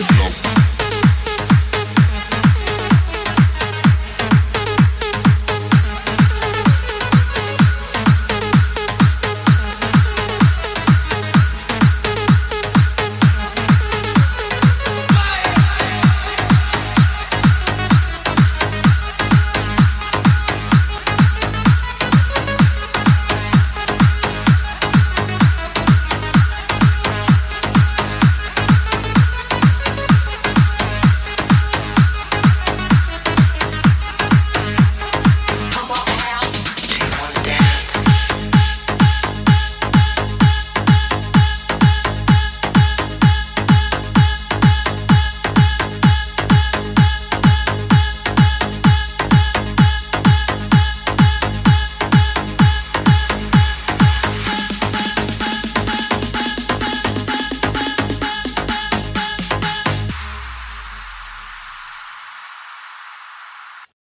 Go.